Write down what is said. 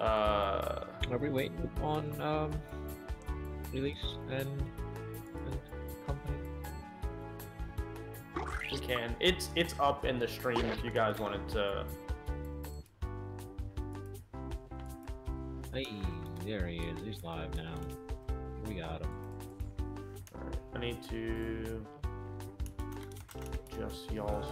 Uh, Are we waiting on um, release and, and company? we can. It's it's up in the stream if you guys wanted to. Hey, there he is. He's live now. We got him. Alright, I need to just y'all's.